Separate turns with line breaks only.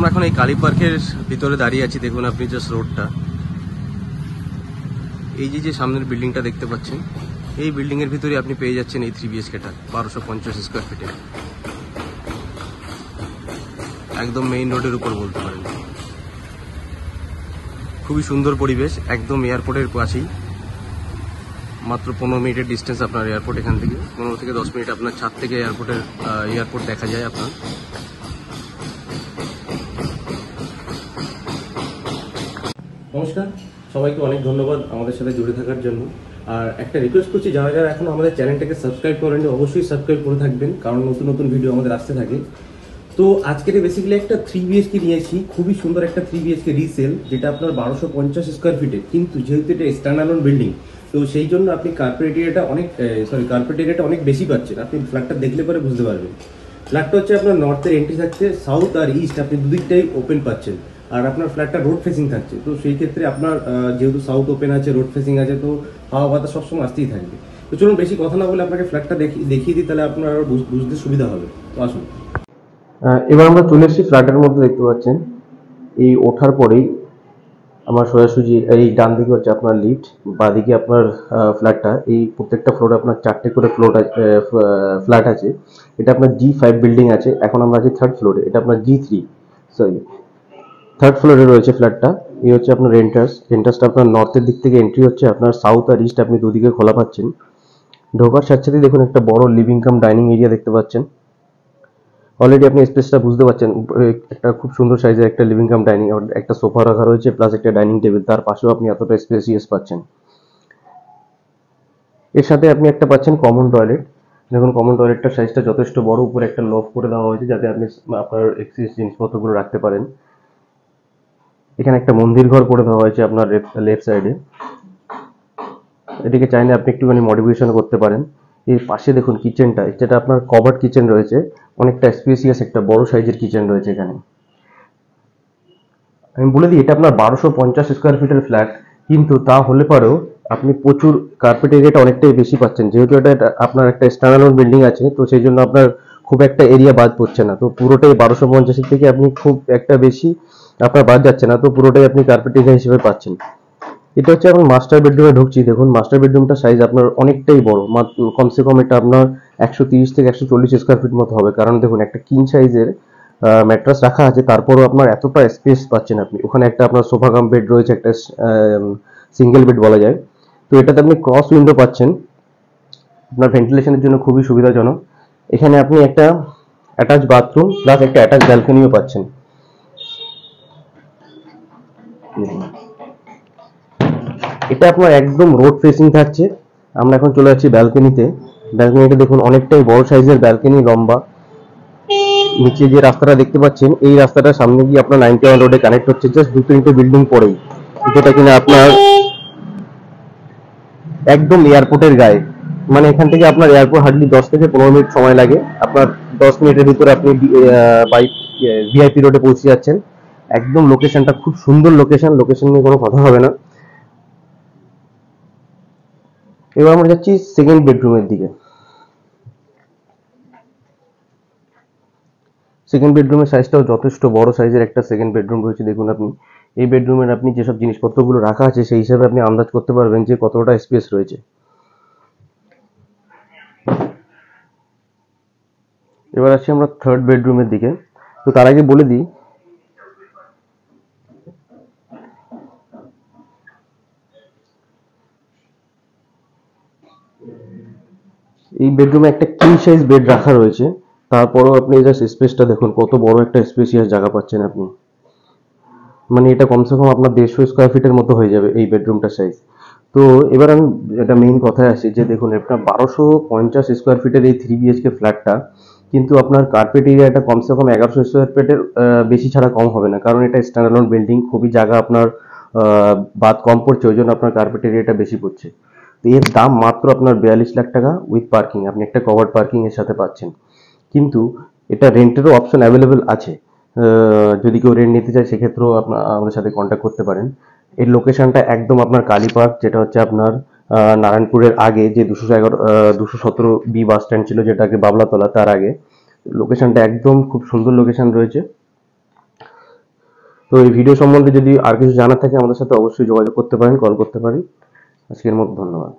আমরা এখন এই কালী পার্কের ভিতরে দাঁড়িয়ে আছি, দেখুন আপনি জাস্ট রোডটা এই যে যে সামনের বিল্ডিংটা দেখতে পাচ্ছেন, এই বিল্ডিং এর ভিতরে আপনি পেয়ে যাচ্ছেন এই থ্রি বিএসকেটা বারোশো পঞ্চাশ স্কোয়ার ফিটে একদম মেইন রোডের উপর বলতে পারেন। খুবই সুন্দর পরিবেশ, একদম এয়ারপোর্টের পাশেই। মাত্র পনেরো মিনিটের ডিস্টেন্স আপনার এয়ারপোর্ট এখান থেকে, পনেরো থেকে দশ মিনিট আপনার ছাদ থেকে এয়ারপোর্টের এয়ারপোর্ট দেখা যায় আপনার। নমস্কার। সবাইকে অনেক ধন্যবাদ আমাদের সাথে জুড়ে থাকার জন্য। আর একটা রিকোয়েস্ট করছি, যারা যারা এখন আমাদের চ্যানেলটাকে সাবস্ক্রাইব করেননি, অবশ্যই সাবস্ক্রাইব করে থাকবেন, কারণ নতুন নতুন ভিডিও আমাদের আসতে থাকে। তো আজকের বেসিক্যালি একটা থ্রি বিএসকে নিয়েছি, খুবই সুন্দর একটা থ্রি বিএসকে রিসেল যেটা আপনার বারোশো পঞ্চাশ স্কোয়ার ফিটে কিন্তু যেহেতু এটা স্ট্যান্ডার্ন বিল্ডিং তো সেই জন্য আপনি কার্পেট এরিয়াটা অনেক সরি কার্পেট এরিয়াটা অনেক বেশি পাচ্ছেন। আপনি ফ্ল্যাটটা দেখলে পরে বুঝতে পারবেন। ফ্ল্যাটটা হচ্ছে আপনার নর্থের এন্ট্রি থাকছে সাউথ আর ইস্ট আপনি দুদিকটাই ওপেন পাচ্ছেন। আর আপনার ফ্ল্যাটটা রোড ফেসিং থাকছে। তো সেই ক্ষেত্রে আপনার যেহেতু সাউথ ওপেন আছে রোড ফেসিং আছে, তো হাওয়া বাতাস সবসময় আসতেই থাকবে। তো চলুন বেশি কথা না বলে আপনাকে ফ্ল্যাটটা দেখি- দেখিয়ে দিই, তাহলে আপনার আরও বুঝ- বুঝতে সুবিধা হবে। তো আসুন।
এবার আমরা চলে এসেছি ফ্ল্যাটের মধ্যে, দেখতে পাচ্ছেন। এই ওঠার পরেই আমার সোজাসুজি, এই ডান দিকে হচ্ছে আপনার লিফট বাঁদিকে আপনার ফ্ল্যাটটা এই প্রত্যেকটা ফ্লোরে আপনার চারটে করে ফ্লোর ফ্ল্যাট আছে। এটা আপনার জি ফাইভ বিল্ডিং আছে। এখন আমরা আছি থার্ড ফ্লোরে এটা আপনার জি থ্রি সরি থার্ড ফ্লোরে রয়েছে ফ্ল্যাটটা এই হচ্ছে আপনার এন্ট্রান্স এন্ট্রান্সটা আপনার নর্থের দিক থেকে এন্ট্রি হচ্ছে, আপনার সাউথ আর ইস্ট আপনি দুদিকে খোলা পাচ্ছেন। ঢোকার সাথে সাথে দেখুন একটা বড় লিভিং কাম ডাইনিং এরিয়া দেখতে পাচ্ছেন। অলরেডি আপনি স্পেসটা বুঝতে পারছেন একটা খুব সুন্দর সাইজের একটা লিভিং কাম ডাইনিং একটা সোফা রাখা রয়েছে প্লাস একটা ডাইনিং টেবিল তার পাশেও আপনি এতটা স্পেসিয়াস পাচ্ছেন। এর সাথে আপনি একটা পাচ্ছেন কমন টয়লেট দেখুন কমন টয়লেটটার সাইজটা যথেষ্ট বড়, উপরে একটা লফ করে দেওয়া হয়েছে, যাতে আপনি আপনার এক্সিস জিনিসপত্রগুলো রাখতে পারেন। এখানে একটা মন্দির ঘর করে দেওয়া হয়েছে আপনার লেফট সাইডে এটিকে চাইলে আপনি একটুখানি মডিফিকেশন করতে পারেন। এর পাশে দেখুন কিচেনটা যেটা আপনার কভার্ড কিচেন রয়েছে, অনেকটা স্পেসিয়াস একটা বড় সাইজের কিচেন রয়েছে এখানে। আমি বলে দিই, এটা আপনার বারোশো পঞ্চাশ স্কোয়ার ফিটের ফ্ল্যাট কিন্তু তা হলে পরেও আপনি প্রচুর কার্পেট এরিয়াটা অনেকটাই বেশি পাচ্ছেন। যেহেতু এটা আপনার একটা স্ট্যান্ডার্ড বিল্ডিং আছে, তো সেই জন্য আপনার খুব একটা এরিয়া বাদ পড়ছে না। তো পুরোটাই বারোশো পঞ্চাশের থেকে আপনি খুব একটা বেশি আপনার বাদ যাচ্ছে না। তো পুরোটাই আপনি কার্পেট এরিয়া হিসেবে পাচ্ছেন। এটা হচ্ছে এখন মাস্টার বেডরুমে ঢুকছি। দেখুন মাস্টার বেডরুমটা সাইজ আপনার অনেকটাই বড়। কমসে কম এটা আপনার একশো তিরিশ থেকে একশো চল্লিশ স্কোয়ার ফিট মতো হবে। কারণ দেখুন, একটা কিং সাইজের ম্যাট্রাস রাখা আছে। তারপরও আপনার এতটা স্পেস পাচ্ছেন আপনি। ওখানে একটা আপনার সোফা কাম বেড রয়েছে, একটা সিঙ্গেল বেড বলা যায়। তো এটাতে আপনি ক্রস উইন্ডো পাচ্ছেন। আপনার ভেন্টিলেশনের জন্য খুবই সুবিধাজনক। এখানে আপনি একটা অ্যাটাচ বাথরুম প্লাস একটা অ্যাটাচ ব্যালকনিও পাচ্ছেন। এটা আপনার একদম রোড ফেসিং থাকছে। আমরা এখন চলে যাচ্ছি ব্যালকনিতে ব্যালকনিটা দেখুন অনেকটাই বড় সাইজের ব্যালকনি লম্বা। নিচে যে রাস্তাটা দেখতে পাচ্ছেন, এই রাস্তাটা সামনে গিয়ে আপনার নাইনটি ওয়ান রোডে কানেক্ট হচ্ছে। জাস্ট দু তিনটে বিল্ডিং পরেই। যেটা কিনা আপনার একদম এয়ারপোর্টের গায়ে। মানে এখান থেকে আপনার এয়ারপোর্ট হার্ডলি দশ থেকে পনেরো মিনিট সময় লাগে। আপনার দশ মিনিটের ভিতরে আপনি বাইক ভিআইপি রোডে পৌঁছে যাচ্ছেন। একদম লোকেশনটা খুব সুন্দর লোকেশন লোকেশন নিয়ে কোনো কথা হবে না। এবার আমরা যাচ্ছি সেকেন্ড বেডরুমের দিকে। সেকেন্ড বেডরুমের সাইজটাও যথেষ্ট বড় সাইজের একটা সেকেন্ড বেডরুম রয়েছে, দেখুন আপনি। এই বেডরুমের আপনি যেসব জিনিসপত্রগুলো রাখা আছে, সেই হিসাবে আপনি আন্দাজ করতে পারবেন যে কতটা স্পেস রয়েছে। এবার আসছি আমরা থার্ড বেডরুমের দিকে। তো তার আগে বলে দিই, এই বেডরুমে একটা কিং সাইজ বেড রাখা রয়েছে। তারপরেও আপনি জাস্ট স্পেসটা দেখুন, কত বড় একটা স্পেসিয়াস জায়গা পাচ্ছেন আপনি। মানে এটা কমসে কম আপনার দেড়শো স্কোয়ার ফিটের মতো হয়ে যাবে এই বেডরুমটার সাইজ তো এবার আমি এটা মেইন কথায় আসি যে দেখুন আপনার বারোশো পঞ্চাশ স্কোয়ার ফিটের এই থ্রি বিএচকে ফ্ল্যাটটা কিন্তু আপনার কার্পেট এরিয়াটা কমসে কম এগারোশো স্কোয়ার ফিটের বেশি ছাড়া কম হবে না। কারণ এটা স্ট্যান্ডার্ড বিল্ডিং খুবই জায়গা আপনার বাদ কম পড়ছে ওই জন্য আপনার কার্পেট এরিয়াটা বেশি পড়ছে। তো এর দাম মাত্র আপনার বিয়াল্লিশ লাখ টাকা উইথ পার্কিং আপনি একটা কভার্ড পার্কিং এর সাথে পাচ্ছেন। কিন্তু এটা রেন্টেরও অপশন অ্যাভেলেবেল আছে। যদি কেউ রেন্ট নিতে চায়, সেক্ষেত্রেও আপনার আমাদের সাথে কন্ট্যাক্ট করতে পারেন। এর লোকেশনটা একদম আপনার কালী পার্ক যেটা হচ্ছে আপনার নারায়ণপুরের আগে যে দুশো এগারো দুশো সতেরো বি বাস স্ট্যান্ড ছিল যেটাকে বাবলাতলা, তার আগে। লোকেশনটা একদম খুব সুন্দর লোকেশন রয়েছে। তো এই ভিডিও সম্বন্ধে যদি আর কিছু জানার থাকে আমাদের সাথে অবশ্যই যোগাযোগ করতে পারেন কল করতে পারেন। আজকের মতো ধন্যবাদ।